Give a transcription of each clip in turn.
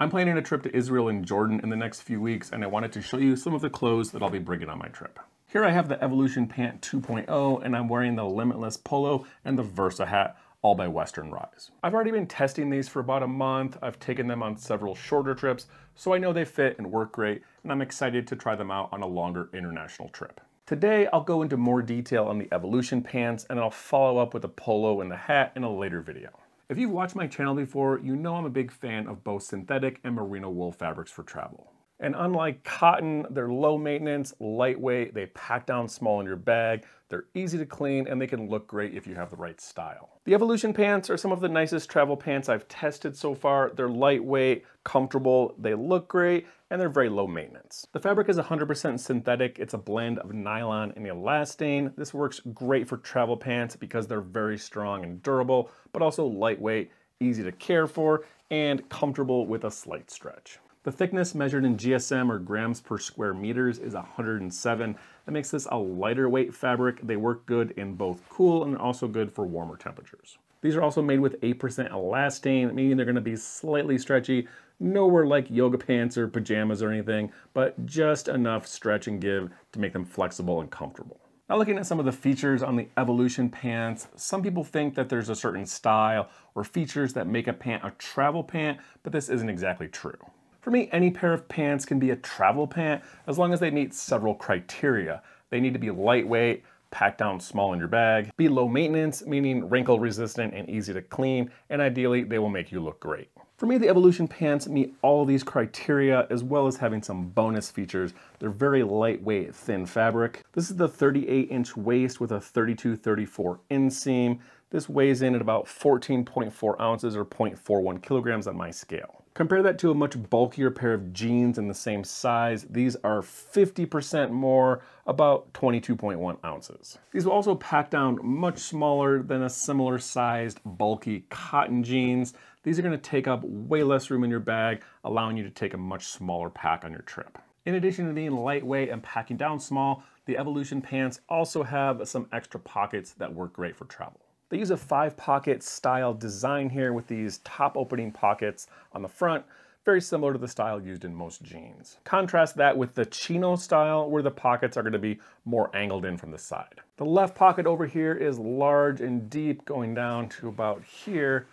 I'm planning a trip to Israel and Jordan in the next few weeks, and I wanted to show you some of the clothes that I'll be bringing on my trip. Here I have the Evolution Pant 2.0, and I'm wearing the Limitless Polo and the Versa hat, all by Western Rise. I've already been testing these for about a month. I've taken them on several shorter trips, so I know they fit and work great, and I'm excited to try them out on a longer international trip. Today, I'll go into more detail on the Evolution pants, and I'll follow up with the polo and the hat in a later video. If you've watched my channel before, you know I'm a big fan of both synthetic and merino wool fabrics for travel. And unlike cotton, they're low maintenance, lightweight, they pack down small in your bag, they're easy to clean, and they can look great if you have the right style. The Evolution pants are some of the nicest travel pants I've tested so far. They're lightweight, comfortable, they look great, and they're very low maintenance. The fabric is 100% synthetic. It's a blend of nylon and elastane. This works great for travel pants because they're very strong and durable, but also lightweight, easy to care for, and comfortable with a slight stretch. The thickness measured in GSM or grams per square meters is 107. That makes this a lighter weight fabric. They work good in both cool and also good for warmer temperatures. These are also made with 8% elastane, meaning they're gonna be slightly stretchy, nowhere like yoga pants or pajamas or anything, but just enough stretch and give to make them flexible and comfortable. Now looking at some of the features on the Evolution pants, some people think that there's a certain style or features that make a pant a travel pant, but this isn't exactly true. For me, any pair of pants can be a travel pant as long as they meet several criteria. They need to be lightweight, pack down small in your bag, be low maintenance, meaning wrinkle resistant and easy to clean, and ideally they will make you look great. For me, the Evolution pants meet all these criteria as well as having some bonus features. They're very lightweight, thin fabric. This is the 38 inch waist with a 32-34 inseam. This weighs in at about 14.4 ounces or 0.41 kilograms on my scale. Compare that to a much bulkier pair of jeans in the same size. These are 50% more, about 22.1 ounces. These will also pack down much smaller than a similar sized bulky cotton jeans. These are gonna take up way less room in your bag, allowing you to take a much smaller pack on your trip. In addition to being lightweight and packing down small, the Evolution pants also have some extra pockets that work great for travel. They use a five pocket style design here with these top opening pockets on the front, very similar to the style used in most jeans. Contrast that with the chino style where the pockets are gonna be more angled in from the side. The left pocket over here is large and deep going down to about here.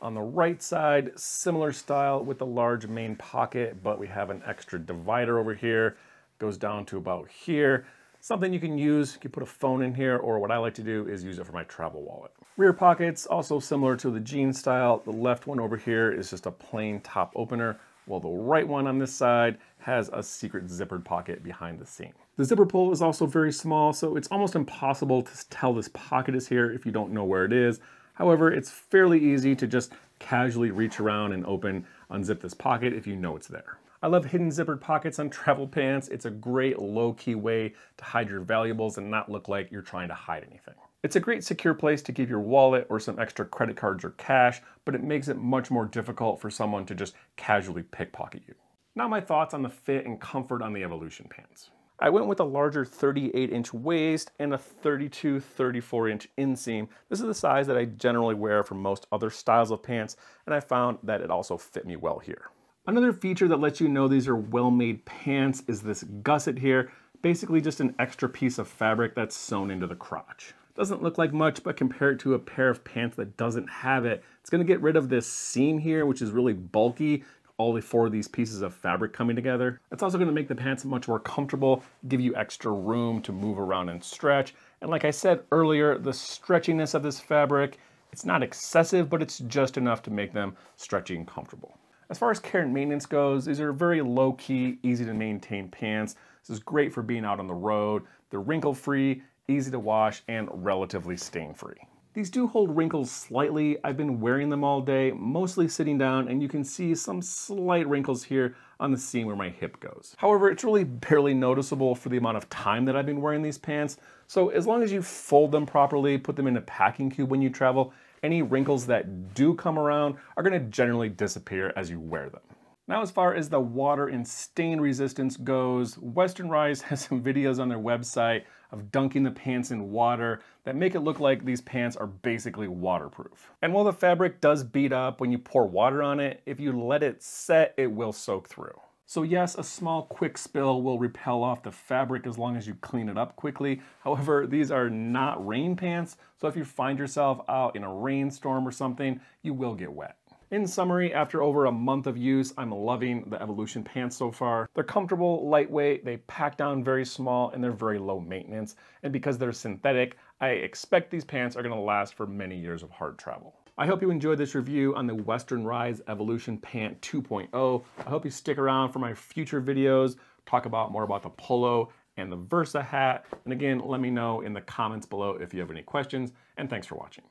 On the right side, similar style with the large main pocket, but we have an extra divider over here, goes down to about here. Something you can use, you can put a phone in here, or what I like to do is use it for my travel wallet. Rear pockets, also similar to the jean style. The left one over here is just a plain top opener, while the right one on this side has a secret zippered pocket behind the seam. The zipper pull is also very small, so it's almost impossible to tell this pocket is here if you don't know where it is. However, it's fairly easy to just casually reach around and open, unzip this pocket if you know it's there. I love hidden zippered pockets on travel pants. It's a great low-key way to hide your valuables and not look like you're trying to hide anything. It's a great secure place to keep your wallet or some extra credit cards or cash, but it makes it much more difficult for someone to just casually pickpocket you. Now my thoughts on the fit and comfort on the Evolution pants. I went with a larger 38 inch waist and a 32, 34 inch inseam. This is the size that I generally wear for most other styles of pants, and I found that it also fit me well here. Another feature that lets you know these are well-made pants is this gusset here, basically just an extra piece of fabric that's sewn into the crotch. Doesn't look like much, but compared to a pair of pants that doesn't have it, it's gonna get rid of this seam here, which is really bulky, all the four of these pieces of fabric coming together. It's also gonna make the pants much more comfortable, give you extra room to move around and stretch. And like I said earlier, the stretchiness of this fabric, it's not excessive, but it's just enough to make them stretchy and comfortable. As far as care and maintenance goes, these are very low key, easy to maintain pants. This is great for being out on the road. They're wrinkle free, easy to wash, and relatively stain free. These do hold wrinkles slightly. I've been wearing them all day, mostly sitting down, and you can see some slight wrinkles here on the seam where my hip goes. However, it's really barely noticeable for the amount of time that I've been wearing these pants. So as long as you fold them properly, put them in a packing cube when you travel, any wrinkles that do come around are gonna generally disappear as you wear them. Now, as far as the water and stain resistance goes, Western Rise has some videos on their website of dunking the pants in water that make it look like these pants are basically waterproof. And while the fabric does beat up when you pour water on it, if you let it set, it will soak through. So yes, a small quick spill will repel off the fabric as long as you clean it up quickly. However, these are not rain pants, so if you find yourself out in a rainstorm or something, you will get wet. In summary, after over a month of use, I'm loving the Evolution pants so far. They're comfortable, lightweight, they pack down very small, and they're very low maintenance. And because they're synthetic, I expect these pants are gonna last for many years of hard travel. I hope you enjoyed this review on the Western Rise Evolution Pant 2.0. I hope you stick around for my future videos, talk about more about the polo and the Versa hat. And again, let me know in the comments below if you have any questions, and thanks for watching.